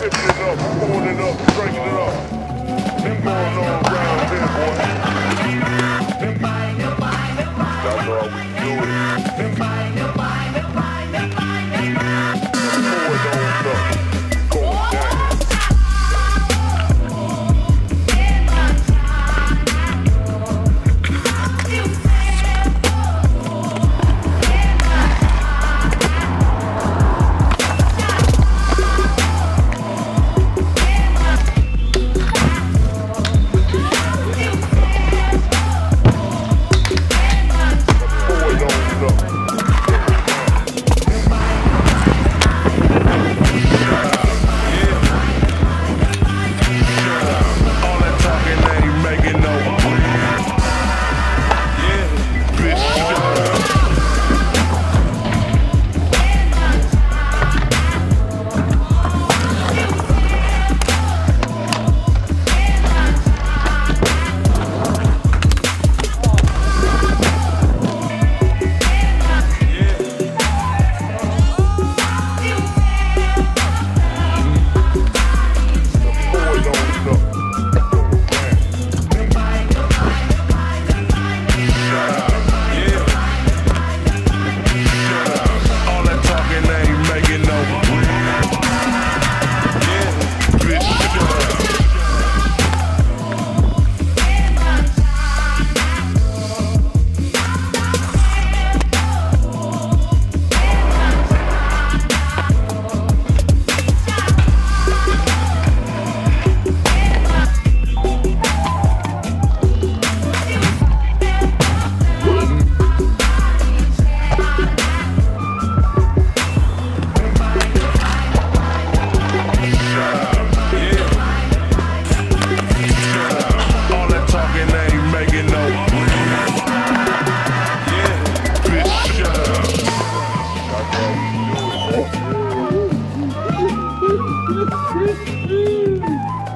sipping it up, pouring it up, drinking it up. Been going on round here, boy. Uhul.